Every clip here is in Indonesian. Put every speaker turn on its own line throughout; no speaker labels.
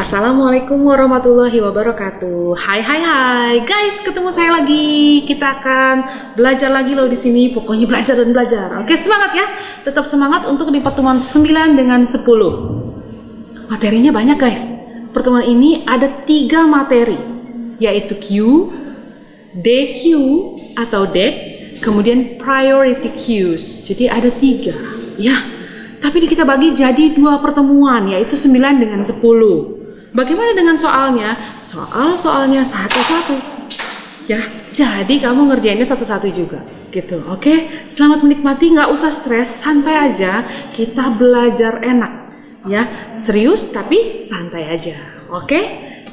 Assalamualaikum warahmatullahi wabarakatuh. Hai hai hai, guys, ketemu saya lagi. Kita akan belajar lagi loh di sini. Pokoknya belajar dan belajar. Oke, semangat ya. Tetap semangat untuk di pertemuan 9 dengan 10. Materinya banyak guys. Pertemuan ini ada tiga materi, yaitu Q, DQ atau DEC, kemudian priority queues. Jadi ada tiga, ya. Tapi kita bagi jadi dua pertemuan, yaitu 9 dengan 10. Bagaimana dengan soalnya? Soal-soalnya satu-satu. Ya, jadi kamu ngerjainnya satu-satu juga, gitu. Oke, selamat menikmati, nggak usah stres, santai aja. Kita belajar enak, ya. Serius tapi santai aja. Oke,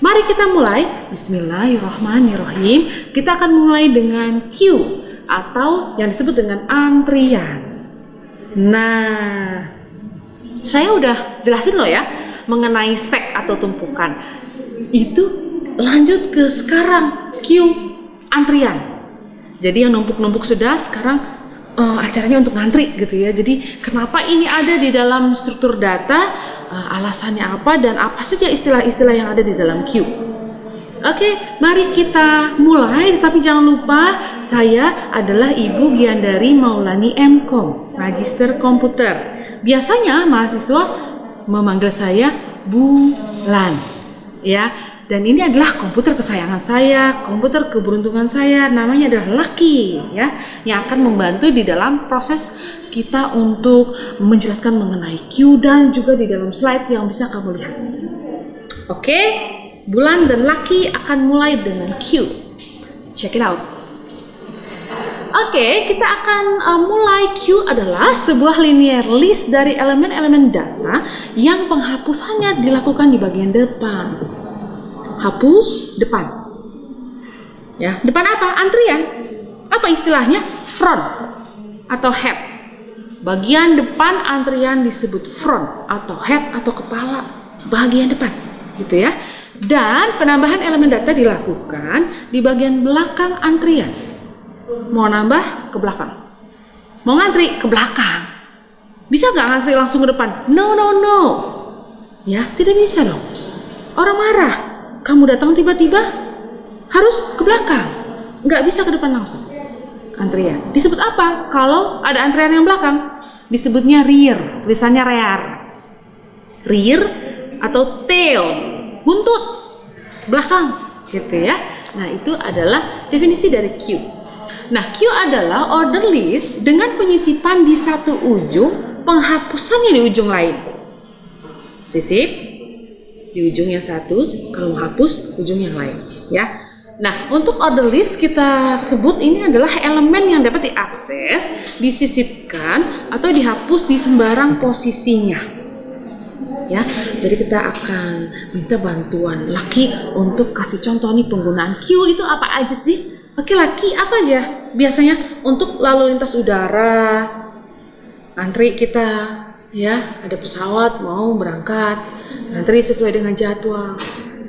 mari kita mulai. Bismillahirrahmanirrahim. Kita akan mulai dengan Q atau yang disebut dengan antrian. Nah, saya udah jelasin loh ya mengenai stek atau tumpukan. Itu lanjut ke sekarang Q antrian. Jadi yang numpuk-numpuk sudah sekarang uh, acaranya untuk ngantri gitu ya. Jadi kenapa ini ada di dalam struktur data, uh, alasannya apa dan apa saja istilah-istilah yang ada di dalam Q. Oke, mari kita mulai. Tapi jangan lupa, saya adalah Ibu Giandari Maulani Mkom, Magister Komputer. Biasanya mahasiswa memanggil saya Bulan. Ya, dan ini adalah komputer kesayangan saya, komputer keberuntungan saya, namanya adalah Lucky ya, yang akan membantu di dalam proses kita untuk menjelaskan mengenai Q dan juga di dalam slide yang bisa kamu lihat. Oke, Bulan dan Lucky akan mulai dengan Q. Check it out. Oke, kita akan uh, mulai Q adalah sebuah linear list dari elemen-elemen data yang penghapusannya dilakukan di bagian depan. Hapus depan. Ya, depan apa? Antrian. Apa istilahnya? Front atau head. Bagian depan antrian disebut front atau head atau kepala bagian depan, gitu ya. Dan penambahan elemen data dilakukan di bagian belakang antrian Mau nambah ke belakang. Mau ngantri ke belakang. Bisa nggak ngantri langsung ke depan? No, no, no. Ya, tidak bisa dong. Orang marah. Kamu datang tiba-tiba harus ke belakang. Nggak bisa ke depan langsung. Antrian. Disebut apa? Kalau ada antrian yang belakang, disebutnya rear. Tulisannya rear. Rear atau tail. Buntut. Belakang. Gitu ya. Nah, itu adalah definisi dari Q. Nah, Q adalah order list dengan penyisipan di satu ujung, penghapusannya di ujung lain. Sisip di ujung yang satu, kalau menghapus ujung yang lain, ya. Nah, untuk order list kita sebut ini adalah elemen yang dapat diakses, disisipkan atau dihapus di sembarang posisinya. Ya, jadi kita akan minta bantuan laki untuk kasih contoh nih penggunaan Q itu apa aja sih? Laki-laki apa aja biasanya untuk lalu lintas udara, antri kita ya ada pesawat mau berangkat, antri sesuai dengan jadwal.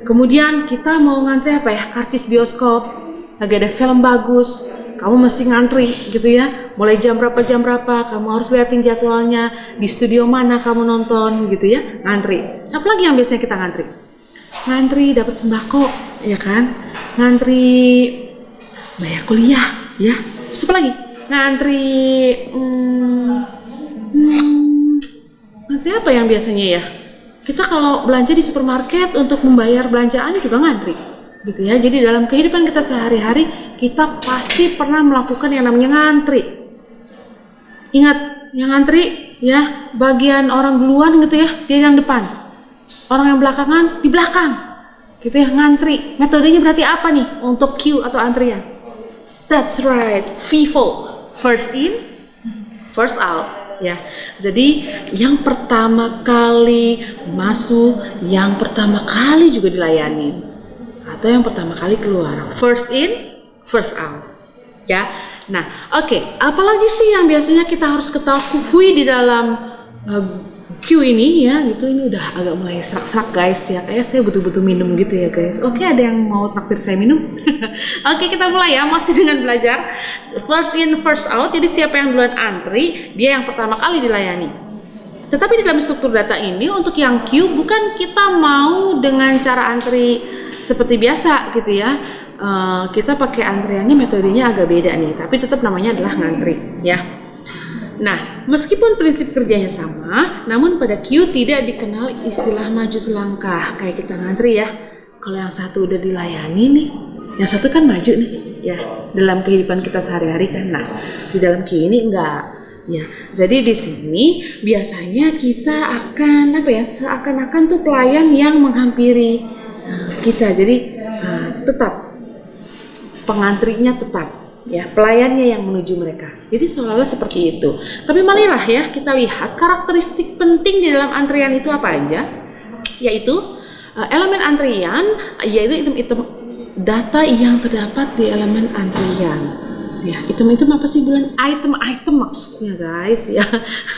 Kemudian kita mau ngantri apa ya karcis bioskop, lagi ada film bagus, kamu mesti ngantri gitu ya. Mulai jam berapa jam berapa, kamu harus liatin jadwalnya di studio mana kamu nonton gitu ya, ngantri. Apalagi yang biasanya kita ngantri? Ngantri dapat sembako, ya kan? Ngantri bayar kuliah ya. Terus apa lagi? Ngantri hmm, hmm, ngantri apa yang biasanya ya? Kita kalau belanja di supermarket untuk membayar belanjaan juga ngantri gitu ya. Jadi dalam kehidupan kita sehari-hari kita pasti pernah melakukan yang namanya ngantri. Ingat yang ngantri ya bagian orang duluan gitu ya dia yang depan. Orang yang belakangan di belakang gitu ya ngantri. Metodenya berarti apa nih untuk queue atau antrian That's right, FIFO. First in, first out. Ya, jadi yang pertama kali masuk, yang pertama kali juga dilayani, atau yang pertama kali keluar. First in, first out. Ya, nah, oke. Okay. Apalagi sih yang biasanya kita harus ketahui di dalam uh, Q ini ya gitu. Ini udah agak mulai serak-serak guys ya. Kayak saya butuh-butuh minum gitu ya guys. Oke ada yang mau traktir saya minum? Oke kita mulai ya masih dengan belajar. First in first out. Jadi siapa yang duluan antri dia yang pertama kali dilayani. Tetapi di dalam struktur data ini untuk yang Q bukan kita mau dengan cara antri seperti biasa gitu ya. Uh, kita pakai antriannya metodenya agak beda nih, tapi tetap namanya adalah ngantri ya. Nah, meskipun prinsip kerjanya sama, namun pada Q tidak dikenal istilah maju selangkah kayak kita ngantri ya. Kalau yang satu udah dilayani nih, yang satu kan maju nih ya dalam kehidupan kita sehari-hari kan. Nah, di dalam Q ini enggak Ya, jadi di sini biasanya kita akan apa ya seakan-akan tuh pelayan yang menghampiri uh, kita. Jadi uh, tetap pengantrinya tetap ya pelayannya yang menuju mereka. Jadi seolah-olah seperti itu. Tapi marilah ya kita lihat karakteristik penting di dalam antrian itu apa aja, yaitu uh, elemen antrian yaitu item-item data yang terdapat di elemen antrian. Ya item-item apa sih bulan? Item-item maksudnya guys ya.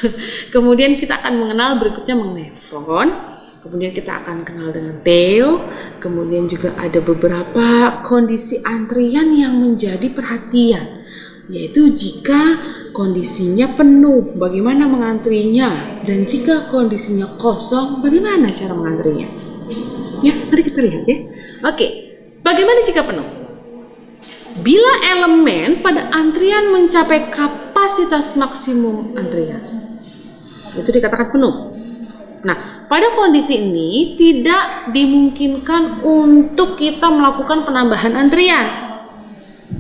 Kemudian kita akan mengenal berikutnya mengenai front kemudian kita akan kenal dengan tail kemudian juga ada beberapa kondisi antrian yang menjadi perhatian yaitu jika kondisinya penuh bagaimana mengantrinya dan jika kondisinya kosong bagaimana cara mengantrinya ya mari kita lihat ya oke bagaimana jika penuh bila elemen pada antrian mencapai kapasitas maksimum antrian. Itu dikatakan penuh. Nah, pada kondisi ini tidak dimungkinkan untuk kita melakukan penambahan antrian.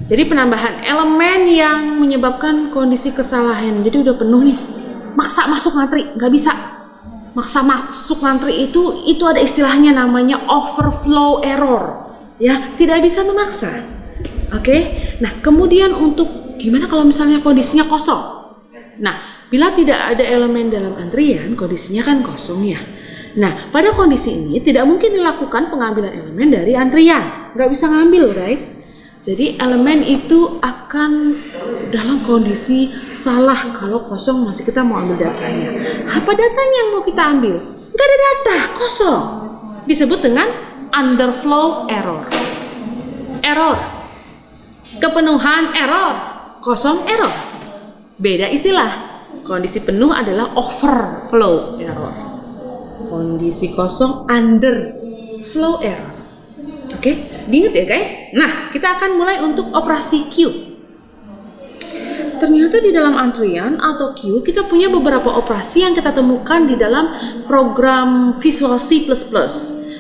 Jadi penambahan elemen yang menyebabkan kondisi kesalahan. Jadi udah penuh nih. Maksa masuk ngantri, nggak bisa. Maksa masuk ngantri itu itu ada istilahnya namanya overflow error. Ya, tidak bisa memaksa. Oke. Nah, kemudian untuk gimana kalau misalnya kondisinya kosong? Nah, bila tidak ada elemen dalam antrian, kondisinya kan kosong ya. Nah, pada kondisi ini tidak mungkin dilakukan pengambilan elemen dari antrian. Nggak bisa ngambil, guys. Jadi elemen itu akan dalam kondisi salah kalau kosong masih kita mau ambil datanya. Apa datanya yang mau kita ambil? Nggak ada data, kosong. Disebut dengan underflow error. Error Kepenuhan error, kosong error. Beda istilah. Kondisi penuh adalah overflow error. Kondisi kosong underflow error. Oke, diingat ya guys. Nah, kita akan mulai untuk operasi Q. Ternyata di dalam antrian atau queue kita punya beberapa operasi yang kita temukan di dalam program Visual C++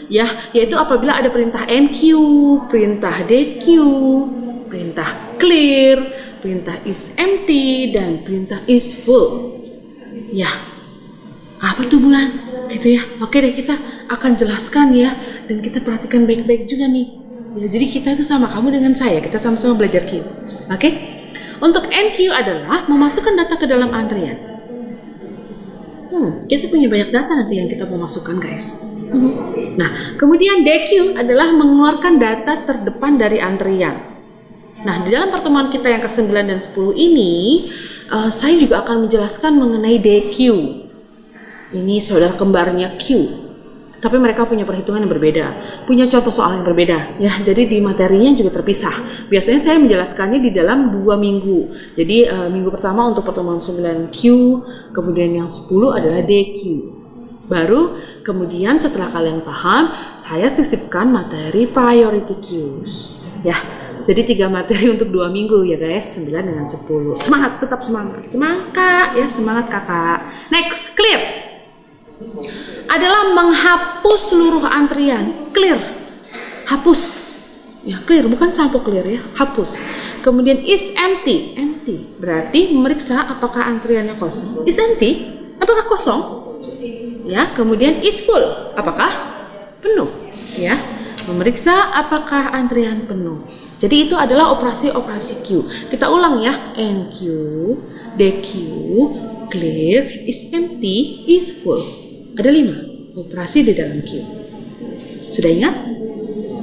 ya, yaitu apabila ada perintah NQ, perintah DQ, perintah clear, perintah is empty, dan perintah is full. Ya, apa tuh bulan? Gitu ya. Oke deh kita akan jelaskan ya, dan kita perhatikan baik-baik juga nih. Ya, jadi kita itu sama kamu dengan saya, kita sama-sama belajar Q. Oke? Untuk NQ adalah memasukkan data ke dalam antrian. Hmm, kita punya banyak data nanti yang kita mau masukkan guys. Hmm. Nah, kemudian DQ adalah mengeluarkan data terdepan dari antrian. Nah, di dalam pertemuan kita yang ke-9 dan 10 ini, uh, saya juga akan menjelaskan mengenai DQ. Ini saudara kembarnya Q. Tapi mereka punya perhitungan yang berbeda, punya contoh soal yang berbeda. Ya, jadi di materinya juga terpisah. Biasanya saya menjelaskannya di dalam dua minggu. Jadi uh, minggu pertama untuk pertemuan 9Q, kemudian yang 10 adalah DQ. Baru kemudian setelah kalian paham, saya sisipkan materi priority queues. Ya, jadi tiga materi untuk dua minggu ya guys, 9 dengan 10. Semangat, tetap semangat. Semangat ya, semangat kakak. Next, clear. Adalah menghapus seluruh antrian. Clear. Hapus. Ya, clear, bukan campur clear ya, hapus. Kemudian is empty. Empty. Berarti memeriksa apakah antriannya kosong. Is empty. Apakah kosong? Ya, kemudian is full. Apakah penuh? Ya, memeriksa apakah antrian penuh. Jadi itu adalah operasi-operasi Q. Kita ulang ya. NQ, DQ, clear, is empty, is full. Ada lima operasi di dalam Q. Sudah ingat?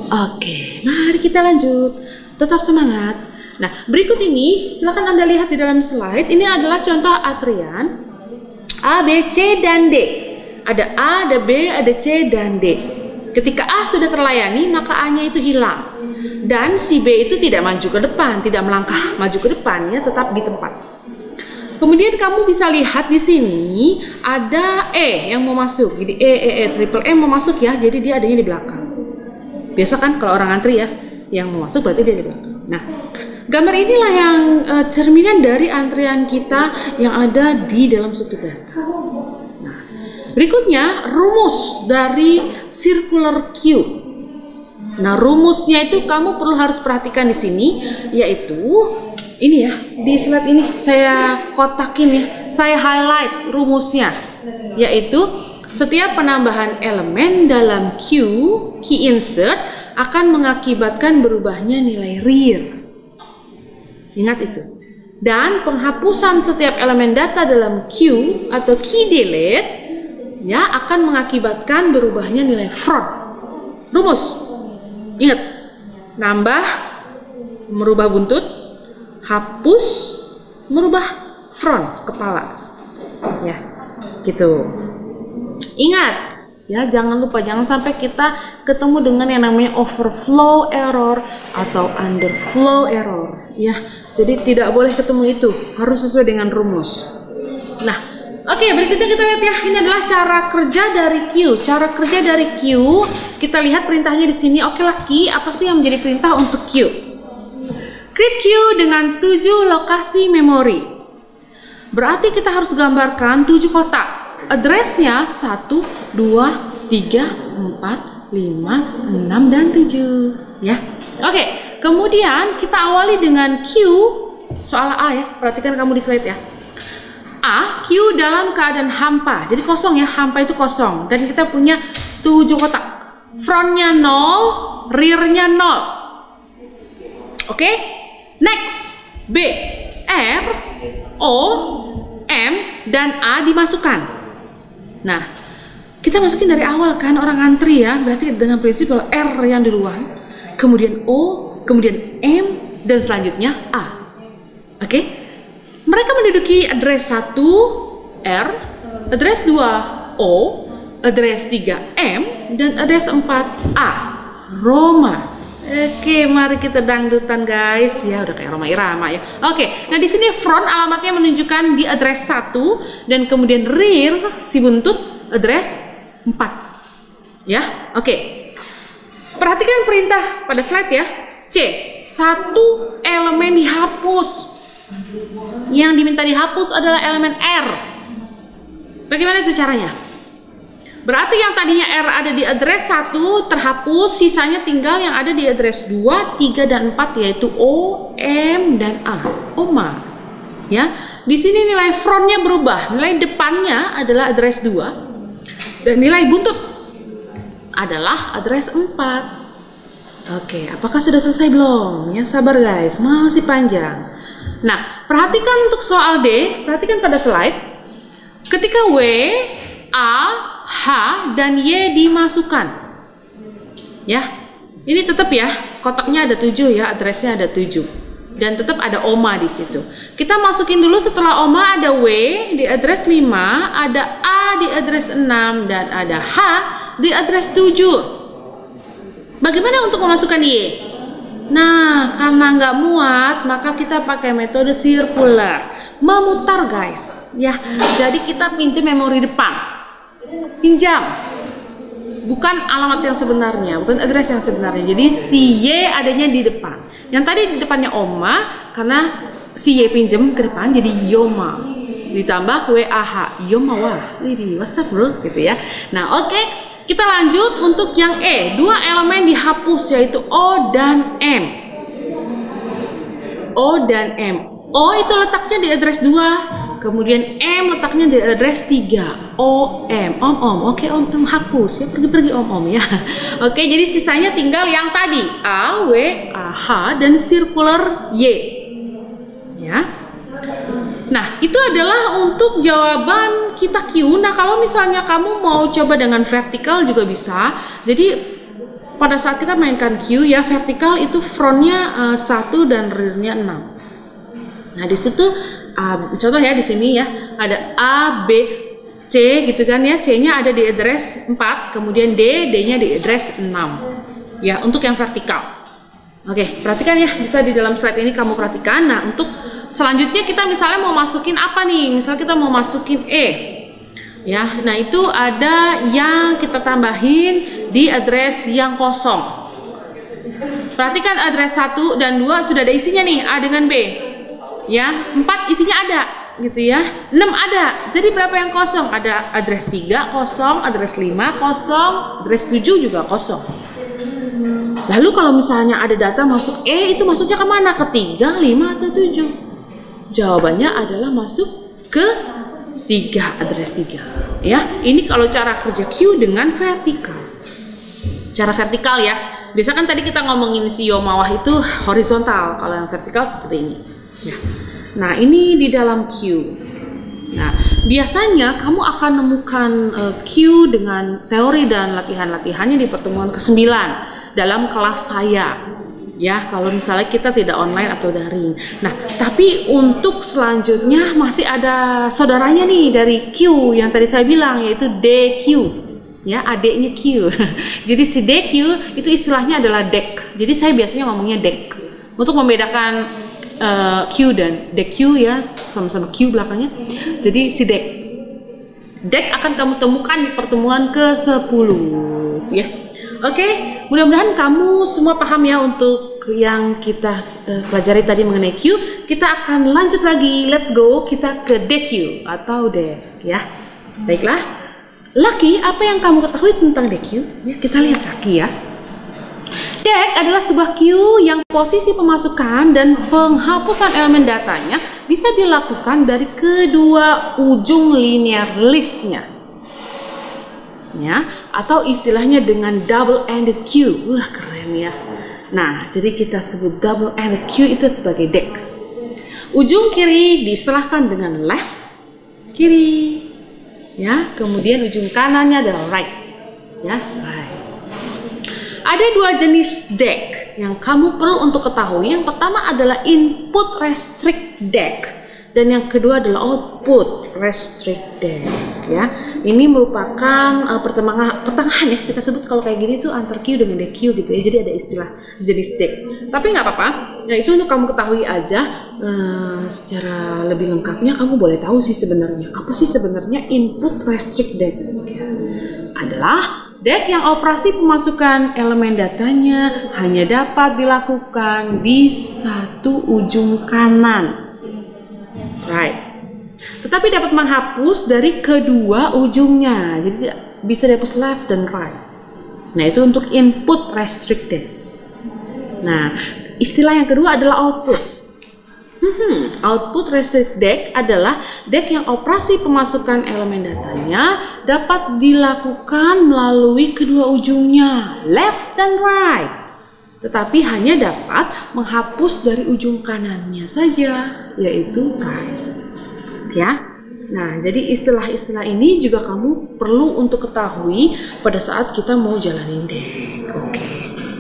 Oke, mari kita lanjut. Tetap semangat. Nah, berikut ini silakan Anda lihat di dalam slide. Ini adalah contoh atrian A, B, C, dan D. Ada A, ada B, ada C, dan D. Ketika A sudah terlayani, maka A-nya itu hilang dan si B itu tidak maju ke depan, tidak melangkah maju ke depannya tetap di tempat. kemudian kamu bisa lihat di sini ada E yang mau masuk. Jadi E, E, E, triple E mau masuk ya. Jadi dia adanya di belakang. Biasa kan kalau orang antri ya, yang mau masuk berarti dia di belakang. Nah, gambar inilah yang uh, cerminan dari antrian kita yang ada di dalam suatu data. Nah, berikutnya rumus dari circular queue. Nah, rumusnya itu kamu perlu harus perhatikan di sini, yaitu ini ya, di slide ini saya kotakin ya, saya highlight rumusnya, yaitu setiap penambahan elemen dalam queue, key insert, akan mengakibatkan berubahnya nilai rear. Ingat itu. Dan penghapusan setiap elemen data dalam queue atau key delete ya akan mengakibatkan berubahnya nilai front. Rumus Ingat, nambah, merubah buntut, hapus, merubah front kepala. Ya, gitu. Ingat, ya jangan lupa jangan sampai kita ketemu dengan yang namanya overflow error atau underflow error. Ya, jadi tidak boleh ketemu itu, harus sesuai dengan rumus. Nah, Oke, berikutnya kita lihat ya. Ini adalah cara kerja dari Q. Cara kerja dari Q, kita lihat perintahnya di sini. Oke laki, apa sih yang menjadi perintah untuk Q? Create Q dengan 7 lokasi memori. Berarti kita harus gambarkan 7 kotak. Addressnya 1, 2, 3, 4, 5, 6, dan 7. Ya. Oke, kemudian kita awali dengan Q. Soal A ya, perhatikan kamu di slide ya. A, Q dalam keadaan hampa. Jadi kosong ya, hampa itu kosong. Dan kita punya tujuh kotak. Frontnya nol, rearnya nol. Oke, okay? next. B, R, O, M, dan A dimasukkan. Nah, kita masukin dari awal kan orang antri ya, berarti dengan prinsip bahwa R yang duluan, kemudian O, kemudian M, dan selanjutnya A. Oke? Okay? Mereka menduduki address 1 R, address 2 O, address 3 M, dan address 4 A. Roma. Oke, mari kita dangdutan guys. Ya, udah kayak Roma Irama ya. Oke, nah di sini front alamatnya menunjukkan di address 1 dan kemudian rear si buntut address 4. Ya, oke. Perhatikan perintah pada slide ya. C, satu elemen dihapus yang diminta dihapus adalah elemen R. Bagaimana itu caranya? Berarti yang tadinya R ada di address 1 terhapus, sisanya tinggal yang ada di address 2, 3 dan 4 yaitu O, M dan A. OMA. Ya. Di sini nilai frontnya berubah. Nilai depannya adalah address 2 dan nilai buntut adalah address 4. Oke, apakah sudah selesai belum? Ya sabar guys, masih panjang. Nah, perhatikan untuk soal D, perhatikan pada slide. Ketika W, A, H, dan Y dimasukkan. Ya, ini tetap ya, kotaknya ada 7 ya, addressnya ada 7. Dan tetap ada OMA di situ. Kita masukin dulu setelah OMA ada W di address 5, ada A di address 6, dan ada H di address 7. Bagaimana untuk memasukkan Y? Nah, karena nggak muat, maka kita pakai metode sirkular. Memutar guys, ya. Jadi kita pinjam memori depan. Pinjam. Bukan alamat yang sebenarnya, bukan address yang sebenarnya. Jadi si Y adanya di depan. Yang tadi di depannya Oma, karena si Y pinjam ke depan jadi Yoma. Ditambah WAH, Yoma wah. Ini WhatsApp bro, gitu ya. Nah, oke. Okay. Kita lanjut untuk yang E. Dua elemen dihapus yaitu O dan M. O dan M. O itu letaknya di address 2, kemudian M letaknya di address 3. O M. Om Om. Oke, Om Om hapus ya, pergi-pergi Om Om ya. Oke, jadi sisanya tinggal yang tadi A, W, A, H dan circular Y. Ya. Nah, itu adalah untuk jawaban kita Q. Nah, kalau misalnya kamu mau coba dengan vertikal juga bisa. Jadi pada saat kita mainkan Q ya vertikal itu frontnya uh, satu dan rearnya 6. Nah, di situ uh, contoh ya di sini ya ada A, B, C gitu kan ya. C-nya ada di address 4, kemudian D, D-nya di address 6. Ya, untuk yang vertikal. Oke, perhatikan ya, bisa di dalam slide ini kamu perhatikan. Nah, untuk selanjutnya kita misalnya mau masukin apa nih? Misalnya kita mau masukin E. Ya, nah itu ada yang kita tambahin di address yang kosong. Perhatikan address 1 dan 2 sudah ada isinya nih, A dengan B. Ya, 4 isinya ada gitu ya. 6 ada. Jadi berapa yang kosong? Ada address 3 kosong, address 5 kosong, address 7 juga kosong. Lalu kalau misalnya ada data masuk E itu masuknya ke mana? Ke 3, 5, atau 7? Jawabannya adalah masuk ke 3, address 3. Ya, ini kalau cara kerja Q dengan vertikal. Cara vertikal ya. Biasa kan tadi kita ngomongin CEO mawah itu horizontal, kalau yang vertikal seperti ini. Nah, ini di dalam Q. Nah, biasanya kamu akan nemukan uh, Q dengan teori dan latihan-latihannya di pertemuan ke-9 dalam kelas saya ya kalau misalnya kita tidak online atau daring. Nah, tapi untuk selanjutnya masih ada saudaranya nih dari Q yang tadi saya bilang yaitu DQ. Ya, adiknya Q. Jadi si DQ itu istilahnya adalah deck. Jadi saya biasanya ngomongnya deck. Untuk membedakan uh, Q dan DQ ya, sama-sama Q belakangnya. Jadi si deck. Deck akan kamu temukan di pertemuan ke-10 ya. Oke, okay? mudah-mudahan kamu semua paham ya untuk yang kita uh, pelajari tadi mengenai Q. Kita akan lanjut lagi. Let's go. Kita ke DQ atau DEC ya. Baiklah. Lucky, apa yang kamu ketahui tentang DQ? Ya, kita lihat lagi ya. DEC adalah sebuah queue yang posisi pemasukan dan penghapusan elemen datanya bisa dilakukan dari kedua ujung linear listnya. Ya atau istilahnya dengan double ended queue. Wah keren ya. Nah jadi kita sebut double ended queue itu sebagai deck. Ujung kiri diserahkan dengan left kiri. Ya kemudian ujung kanannya adalah right. Ya right ada dua jenis deck yang kamu perlu untuk ketahui. Yang pertama adalah input restrict deck. Dan yang kedua adalah output restricted ya. Ini merupakan uh, pertengahan pertengahan ya. Kita sebut kalau kayak gini tuh antar Q dengan DQ gitu ya. Jadi ada istilah jenis deck. Tapi nggak apa-apa. Ya itu untuk kamu ketahui aja. Uh, secara lebih lengkapnya kamu boleh tahu sih sebenarnya. Apa sih sebenarnya input restrict deck? Adalah deck yang operasi pemasukan elemen datanya hanya dapat dilakukan di satu ujung kanan right. Tetapi dapat menghapus dari kedua ujungnya, jadi bisa dihapus left dan right. Nah itu untuk input restricted. Nah istilah yang kedua adalah output. Hmm, output restricted deck adalah deck yang operasi pemasukan elemen datanya dapat dilakukan melalui kedua ujungnya, left dan right tetapi hanya dapat menghapus dari ujung kanannya saja, yaitu right. Ya. Nah, jadi istilah-istilah ini juga kamu perlu untuk ketahui pada saat kita mau jalanin deck. Oke.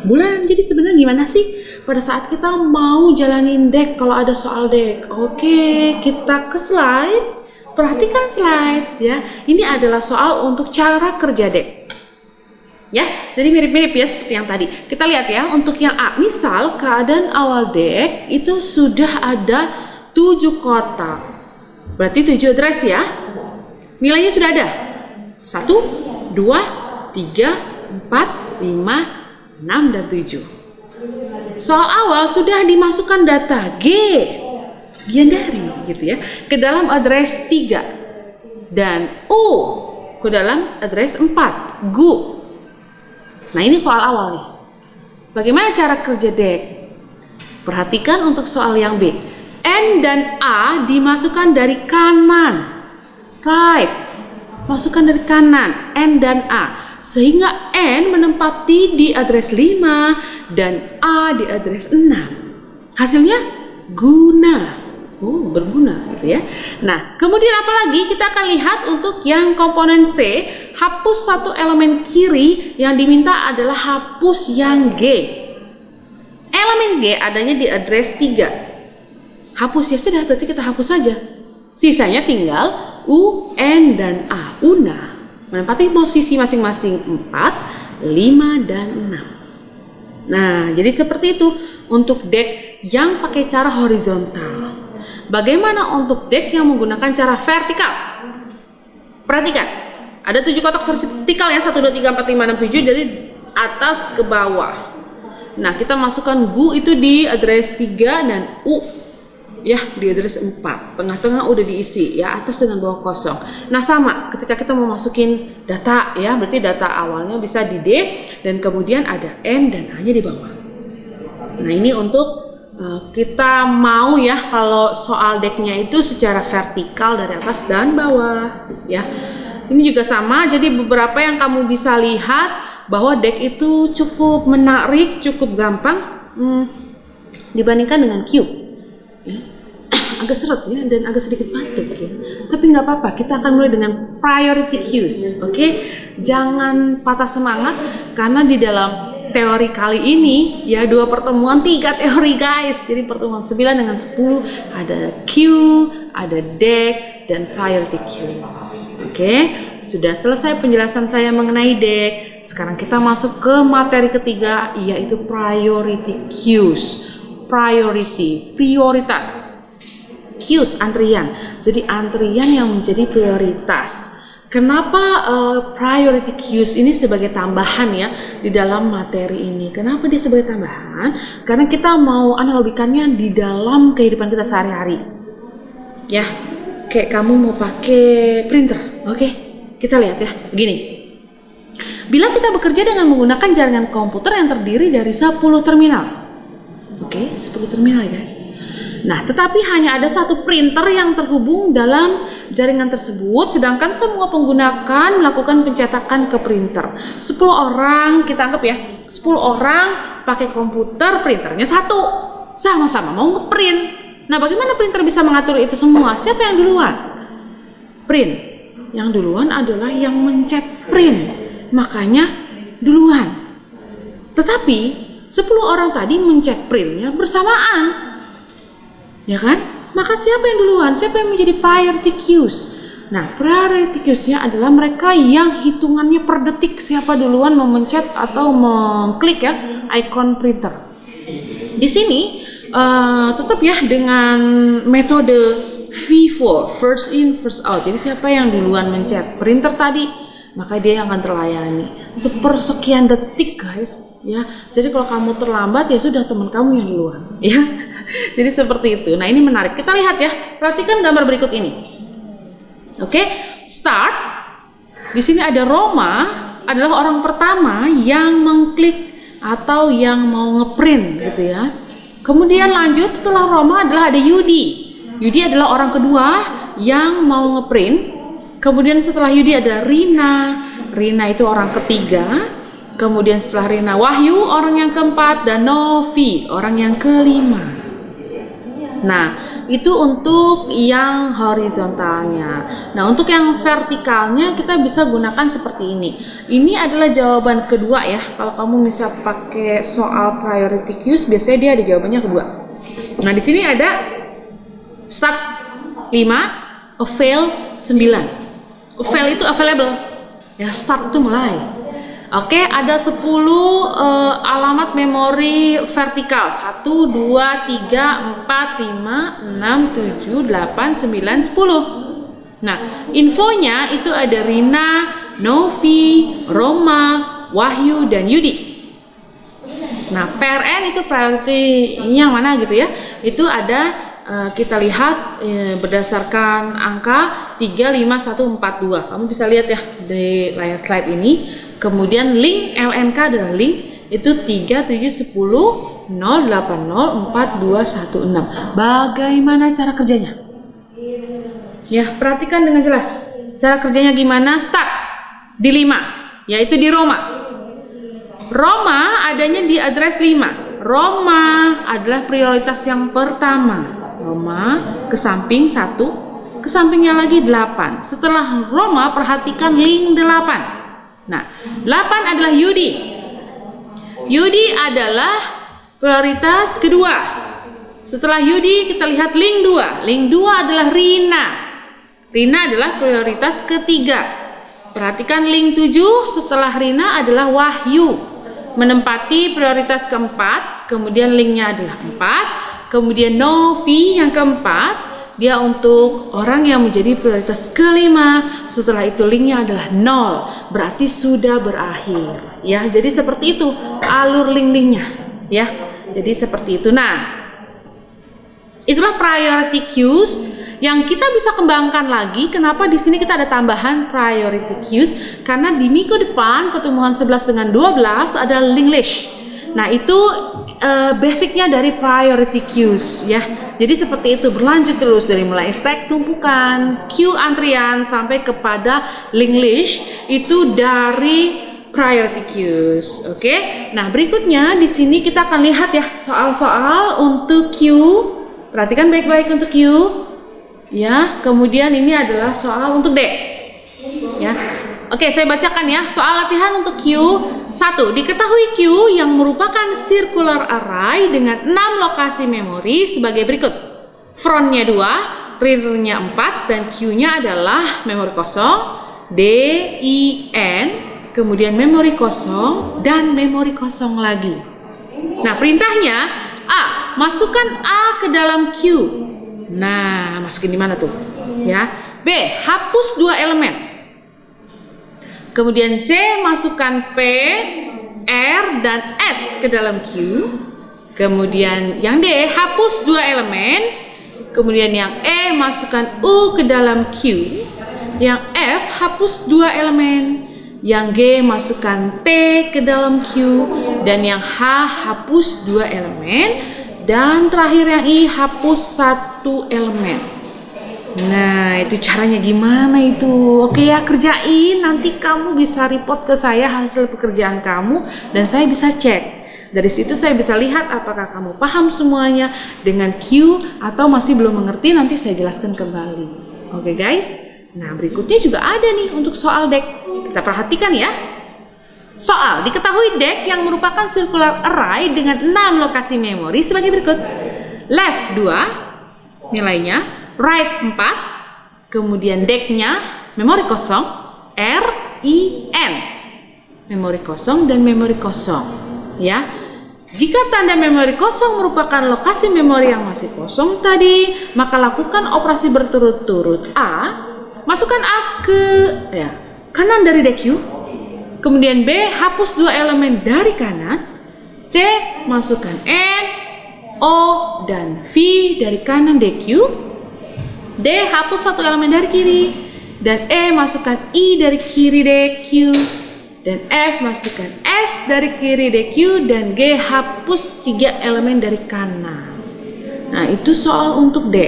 Bulan, jadi sebenarnya gimana sih pada saat kita mau jalanin deck kalau ada soal deck? Oke, kita ke slide. Perhatikan slide ya. Ini adalah soal untuk cara kerja deck. Ya, jadi mirip-mirip ya seperti yang tadi. Kita lihat ya, untuk yang A, misal keadaan awal deck itu sudah ada 7 kotak. Berarti 7 address ya. Nilainya sudah ada. 1, 2, 3, 4, 5, 6, dan 7. Soal awal sudah dimasukkan data G, Giandari gitu ya, ke dalam address 3 dan U ke dalam address 4, Gu Nah ini soal awal nih. Bagaimana cara kerja deck? Perhatikan untuk soal yang B. N dan A dimasukkan dari kanan. Right. Masukkan dari kanan. N dan A. Sehingga N menempati di address 5 dan A di address 6. Hasilnya guna. Oh, berguna gitu ya. Nah, kemudian apa lagi? Kita akan lihat untuk yang komponen C, hapus satu elemen kiri yang diminta adalah hapus yang G. Elemen G adanya di address 3. Hapus ya sudah, berarti kita hapus saja. Sisanya tinggal U, N, dan A. Una menempati posisi masing-masing 4, 5, dan 6. Nah, jadi seperti itu untuk deck yang pakai cara horizontal. Bagaimana untuk deck yang menggunakan cara vertikal? Perhatikan, ada tujuh kotak vertikal ya, 1, 2, 3, 4, 5, 6, 7 dari atas ke bawah. Nah, kita masukkan GU itu di address 3 dan U ya di address 4 tengah-tengah udah diisi ya atas dengan bawah kosong. Nah sama ketika kita mau masukin data ya berarti data awalnya bisa di D dan kemudian ada N dan A nya di bawah. Nah ini untuk uh, kita mau ya kalau soal decknya itu secara vertikal dari atas dan bawah ya. Ini juga sama jadi beberapa yang kamu bisa lihat bahwa deck itu cukup menarik cukup gampang hmm, dibandingkan dengan cube agak seret ya dan agak sedikit padat ya. Tapi nggak apa-apa, kita akan mulai dengan priority cues, oke? Okay? Jangan patah semangat karena di dalam teori kali ini ya dua pertemuan tiga teori guys. Jadi pertemuan 9 dengan 10 ada Q, ada deck dan priority cues. Oke, okay? sudah selesai penjelasan saya mengenai deck. Sekarang kita masuk ke materi ketiga yaitu priority cues. Priority, prioritas queues antrian. Jadi antrian yang menjadi prioritas. Kenapa uh, priority queues ini sebagai tambahan ya di dalam materi ini? Kenapa dia sebagai tambahan? Karena kita mau analogikannya di dalam kehidupan kita sehari-hari. Ya, kayak kamu mau pakai printer. Oke, kita lihat ya. Begini. Bila kita bekerja dengan menggunakan jaringan komputer yang terdiri dari 10 terminal. Oke, 10 terminal ya guys Nah, tetapi hanya ada satu printer yang terhubung dalam jaringan tersebut, sedangkan semua penggunakan melakukan pencetakan ke printer. 10 orang, kita anggap ya, 10 orang pakai komputer, printernya satu. Sama-sama mau ngeprint. Nah, bagaimana printer bisa mengatur itu semua? Siapa yang duluan? Print. Yang duluan adalah yang mencet print. Makanya duluan. Tetapi 10 orang tadi mencet printnya bersamaan ya kan? Maka siapa yang duluan? Siapa yang menjadi priority queues? Nah, priority queues-nya adalah mereka yang hitungannya per detik siapa duluan memencet atau mengklik ya icon printer. Di sini uh, tetap ya dengan metode V4, first in, first out. Jadi siapa yang duluan mencet printer tadi, maka dia yang akan terlayani. Sepersekian detik, guys. Ya, jadi kalau kamu terlambat ya sudah teman kamu yang duluan. Ya, Jadi seperti itu. Nah ini menarik. Kita lihat ya. Perhatikan gambar berikut ini. Oke, start. Di sini ada Roma adalah orang pertama yang mengklik atau yang mau ngeprint gitu ya. Kemudian lanjut setelah Roma adalah ada Yudi. Yudi adalah orang kedua yang mau ngeprint. Kemudian setelah Yudi ada Rina. Rina itu orang ketiga. Kemudian setelah Rina Wahyu orang yang keempat dan Novi orang yang kelima. Nah, itu untuk yang horizontalnya. Nah, untuk yang vertikalnya kita bisa gunakan seperti ini. Ini adalah jawaban kedua ya. Kalau kamu bisa pakai soal priority queues, biasanya dia ada jawabannya kedua. Nah, di sini ada start 5, fail 9. Fail itu available. Ya, start itu mulai. Oke, ada 10 uh, alamat memori vertikal. 1 2 3 4 5 6 7 8 9 10. Nah, infonya itu ada Rina, Novi, Roma, Wahyu dan Yudi. Nah, PRN itu priority yang mana gitu ya? Itu ada kita lihat uh, berdasarkan angka 35142. Kamu bisa lihat ya di layar slide ini Kemudian link LNK adalah link itu 3710 0804216. Bagaimana cara kerjanya? Ya, perhatikan dengan jelas. Cara kerjanya gimana? Start di 5, yaitu di Roma. Roma adanya di address 5. Roma adalah prioritas yang pertama. Roma ke samping 1, ke sampingnya lagi 8. Setelah Roma perhatikan link 8. Nah, 8 adalah Yudi. Yudi adalah prioritas kedua. Setelah Yudi kita lihat link 2. Link 2 adalah Rina. Rina adalah prioritas ketiga. Perhatikan link 7 setelah Rina adalah Wahyu. Menempati prioritas keempat, kemudian linknya adalah 4. Kemudian Novi yang keempat, dia untuk orang yang menjadi prioritas kelima. Setelah itu linknya adalah nol, berarti sudah berakhir. Ya, jadi seperti itu alur link-linknya. Ya, jadi seperti itu. Nah, itulah priority queues yang kita bisa kembangkan lagi. Kenapa di sini kita ada tambahan priority queues? Karena di minggu depan pertemuan 11 dengan 12 ada link list. Nah, itu uh, basicnya dari priority queues ya. Jadi seperti itu berlanjut terus dari mulai stack tumpukan, queue antrian sampai kepada link list itu dari priority queues. Oke. Okay? Nah, berikutnya di sini kita akan lihat ya soal-soal untuk queue. Perhatikan baik-baik untuk queue. Ya, kemudian ini adalah soal untuk D. Ya. Oke, saya bacakan ya. Soal latihan untuk Q. Satu, diketahui Q yang merupakan circular array dengan 6 lokasi memori sebagai berikut. Frontnya 2, rearnya 4, dan Q-nya adalah memori kosong, D, I, N, kemudian memori kosong, dan memori kosong lagi. Nah, perintahnya A, masukkan A ke dalam Q. Nah, masukin di mana tuh? Ya. B, hapus dua elemen. Kemudian C masukkan P, R, dan S ke dalam Q. Kemudian yang D hapus dua elemen. Kemudian yang E masukkan U ke dalam Q. Yang F hapus dua elemen. Yang G masukkan T ke dalam Q. Dan yang H hapus dua elemen. Dan terakhir yang I hapus satu elemen. Nah, itu caranya gimana itu? Oke ya, kerjain. Nanti kamu bisa report ke saya hasil pekerjaan kamu dan saya bisa cek. Dari situ saya bisa lihat apakah kamu paham semuanya dengan Q atau masih belum mengerti nanti saya jelaskan kembali. Oke guys. Nah, berikutnya juga ada nih untuk soal deck. Kita perhatikan ya. Soal, diketahui deck yang merupakan circular array dengan 6 lokasi memori sebagai berikut. Left 2, nilainya right 4, kemudian decknya memori kosong, R, I, N. Memori kosong dan memori kosong. Ya, jika tanda memori kosong merupakan lokasi memori yang masih kosong tadi, maka lakukan operasi berturut-turut. A, masukkan A ke ya, kanan dari DQ. Kemudian B, hapus dua elemen dari kanan. C, masukkan N, O, dan V dari kanan DQ. D hapus satu elemen dari kiri dan E masukkan I dari kiri DQ dan F masukkan S dari kiri DQ dan G hapus tiga elemen dari kanan. Nah, itu soal untuk D.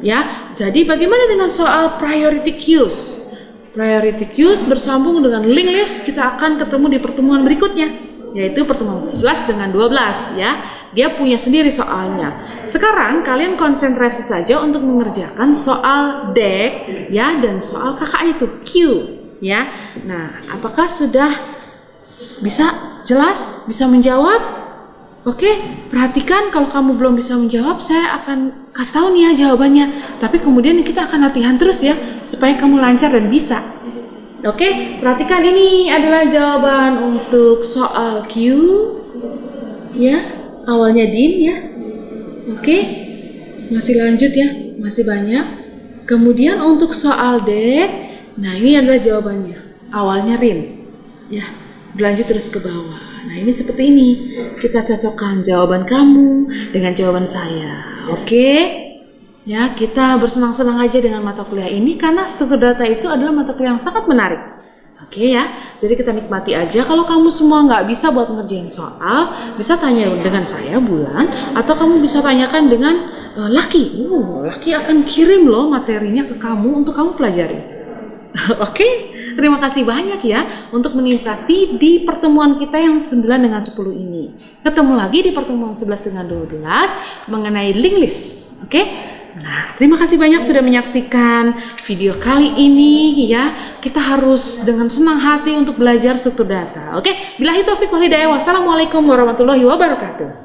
Ya, jadi bagaimana dengan soal priority queues? Priority queues bersambung dengan link list kita akan ketemu di pertemuan berikutnya, yaitu pertemuan 11 dengan 12 ya. Dia punya sendiri soalnya. Sekarang kalian konsentrasi saja untuk mengerjakan soal deck ya dan soal kakaknya itu Q ya. Nah, apakah sudah bisa jelas, bisa menjawab? Oke, perhatikan kalau kamu belum bisa menjawab, saya akan kasih tahu nih ya jawabannya. Tapi kemudian kita akan latihan terus ya, supaya kamu lancar dan bisa. Oke, perhatikan ini adalah jawaban untuk soal Q. Ya, awalnya din ya. Oke. Masih lanjut ya, masih banyak. Kemudian untuk soal D, nah ini adalah jawabannya. Awalnya rin. Ya, berlanjut terus ke bawah. Nah, ini seperti ini. Kita cocokkan jawaban kamu dengan jawaban saya. Oke? Ya, kita bersenang-senang aja dengan mata kuliah ini karena struktur data itu adalah mata kuliah yang sangat menarik. Oke ya, jadi kita nikmati aja. Kalau kamu semua nggak bisa buat ngerjain soal, bisa tanya dengan saya bulan, atau kamu bisa tanyakan dengan uh, Laki. Uh, Laki akan kirim loh materinya ke kamu untuk kamu pelajari. Oke, terima kasih banyak ya untuk menikmati di pertemuan kita yang 9 dengan 10 ini. Ketemu lagi di pertemuan 11 dengan 12 mengenai link list. Oke, Nah, terima kasih banyak sudah menyaksikan video kali ini ya. Kita harus dengan senang hati untuk belajar struktur data. Oke, bila itu wal hidayah. Wassalamualaikum warahmatullahi wabarakatuh.